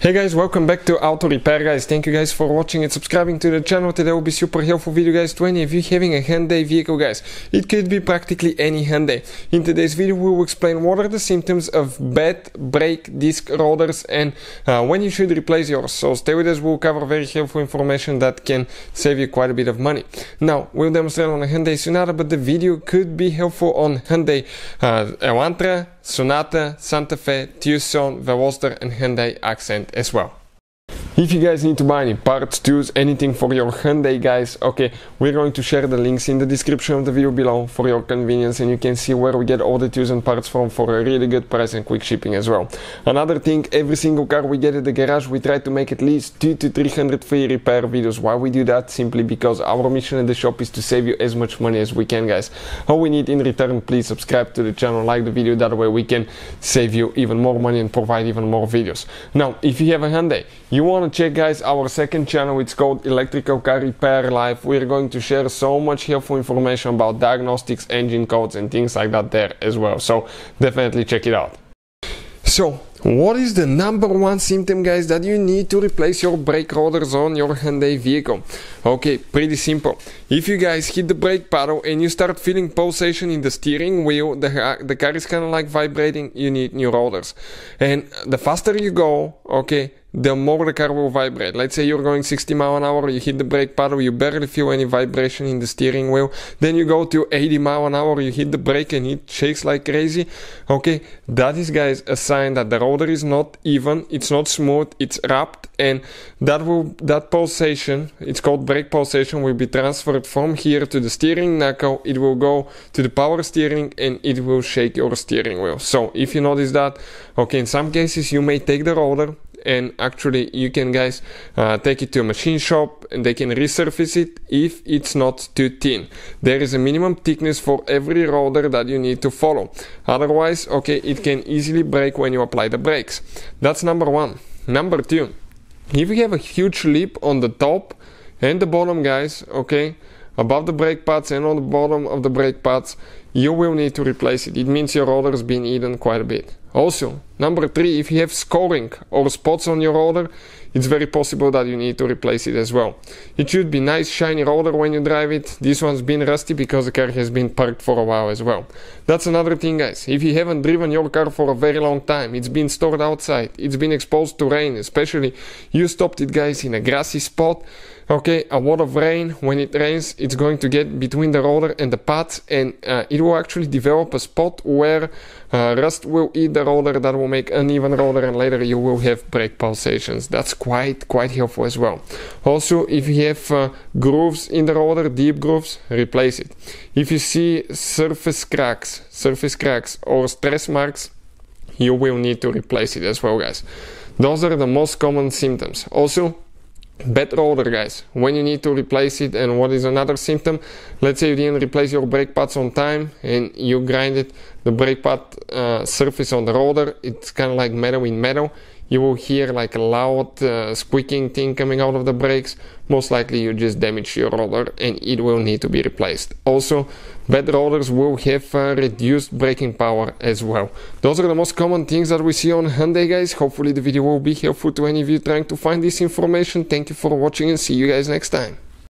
Hey guys, welcome back to Auto Repair guys. Thank you guys for watching and subscribing to the channel. Today will be super helpful video guys to any of you having a Hyundai vehicle guys. It could be practically any Hyundai. In today's video we will explain what are the symptoms of bad brake disc rotors and uh, when you should replace yours. So stay with us, we'll cover very helpful information that can save you quite a bit of money. Now, we'll demonstrate on a Hyundai Sonata, but the video could be helpful on Hyundai uh, Elantra, Sonata, Santa Fe, Tucson, Veloster and Hyundai Accent as well. If you guys need to buy any parts, tools, anything for your Hyundai guys, okay, we're going to share the links in the description of the video below for your convenience and you can see where we get all the tools and parts from for a really good price and quick shipping as well. Another thing, every single car we get at the garage, we try to make at least 2 to 300 free repair videos. Why we do that? Simply because our mission at the shop is to save you as much money as we can guys. All we need in return, please subscribe to the channel, like the video, that way we can save you even more money and provide even more videos. Now, if you have a Hyundai, you want check guys our second channel it's called electrical car repair live we're going to share so much helpful information about diagnostics engine codes and things like that there as well so definitely check it out so what is the number one symptom guys that you need to replace your brake rotors on your Hyundai vehicle? Okay, pretty simple. If you guys hit the brake pedal and you start feeling pulsation in the steering wheel, the, the car is kind of like vibrating, you need new rotors. And the faster you go, okay, the more the car will vibrate. Let's say you're going 60 mile an hour, you hit the brake pedal, you barely feel any vibration in the steering wheel. Then you go to 80 mile an hour, you hit the brake and it shakes like crazy. Okay, that is guys a sign that the rotor is not even, it's not smooth, it's wrapped and that will that pulsation, it's called brake pulsation, will be transferred from here to the steering knuckle. It will go to the power steering and it will shake your steering wheel. So if you notice that, okay, in some cases you may take the rotor and actually you can guys uh, take it to a machine shop and they can resurface it if it's not too thin. There is a minimum thickness for every rotor that you need to follow. Otherwise okay it can easily break when you apply the brakes. That's number one. Number two if you have a huge lip on the top and the bottom guys okay above the brake pads and on the bottom of the brake pads you will need to replace it. It means your rotor has been eaten quite a bit also, number three, if you have scoring or spots on your rotor, it's very possible that you need to replace it as well. It should be nice shiny rotor when you drive it. This one's been rusty because the car has been parked for a while as well. That's another thing guys. If you haven't driven your car for a very long time, it's been stored outside, it's been exposed to rain, especially you stopped it guys in a grassy spot, okay, a lot of rain, when it rains, it's going to get between the rotor and the pads and uh, it will actually develop a spot where uh, rust will eat the rotor, that will make uneven roller and later you will have brake pulsations. That's quite, quite helpful as well. Also, if you have uh, grooves in the rotor, deep grooves, replace it. If you see surface cracks, surface cracks or stress marks, you will need to replace it as well, guys. Those are the most common symptoms. Also, bad rotor guys. When you need to replace it and what is another symptom let's say you didn't replace your brake pads on time and you grind it the brake pad uh, surface on the rotor it's kind of like metal in metal you will hear like a loud uh, squeaking thing coming out of the brakes. Most likely you just damage your roller and it will need to be replaced. Also bad rollers will have uh, reduced braking power as well. Those are the most common things that we see on Hyundai guys. Hopefully the video will be helpful to any of you trying to find this information. Thank you for watching and see you guys next time